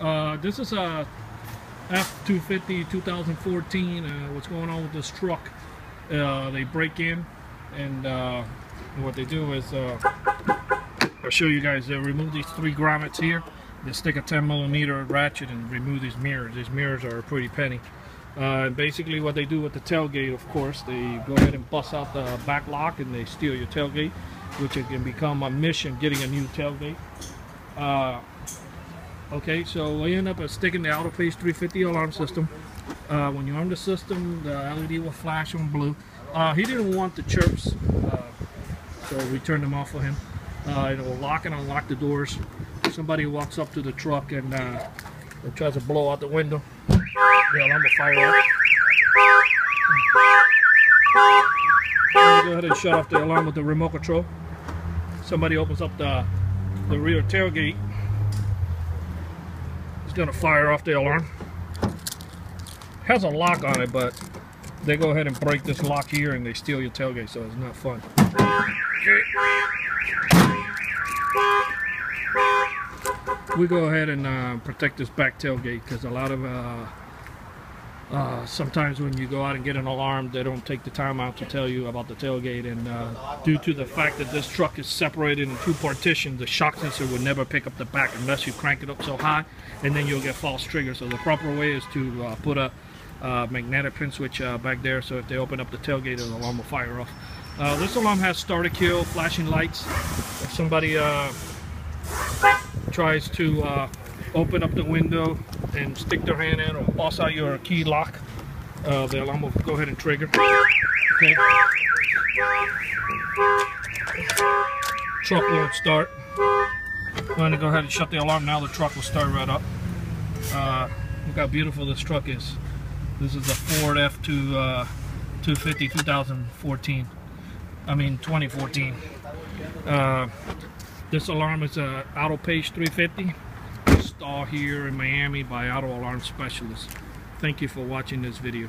Uh, this is a F-250 2014. Uh, what's going on with this truck? Uh, they break in and uh, what they do is uh, I'll show you guys. They remove these three grommets here. They stick a 10 millimeter ratchet and remove these mirrors. These mirrors are a pretty penny. Uh, basically what they do with the tailgate, of course, they go ahead and bust out the back lock and they steal your tailgate, which can become a mission getting a new tailgate. Okay, so we end up sticking the Autopage 350 alarm system. Uh, when you arm the system, the LED will flash on blue. Uh, he didn't want the chirps, uh, so we turned them off for him. Uh, it will lock and unlock the doors. Somebody walks up to the truck and uh, tries to blow out the window. The alarm will fire up. Go ahead and shut off the alarm with the remote control. Somebody opens up the, the rear tailgate. It's gonna fire off the alarm. Has a lock on it, but they go ahead and break this lock here and they steal your tailgate, so it's not fun. We go ahead and uh, protect this back tailgate because a lot of uh, uh, sometimes when you go out and get an alarm, they don't take the time out to tell you about the tailgate. And uh, due to the fact that this truck is separated in two partitions, the shock sensor will never pick up the back unless you crank it up so high, and then you'll get false triggers. So the proper way is to uh, put a uh, magnetic pin switch uh, back there, so if they open up the tailgate, the alarm will fire off. Uh, this alarm has starter kill, flashing lights. If somebody tries to open up the window and stick their hand in or bust out your key lock, uh, the alarm will go ahead and trigger. Okay. Truck won't start. I'm going to go ahead and shut the alarm now. The truck will start right up. Uh, look how beautiful this truck is. This is a Ford F2 uh, 250 2014. I mean 2014. Uh, this alarm is a Autopage 350 installed here in Miami by Auto Alarm Specialists. Thank you for watching this video.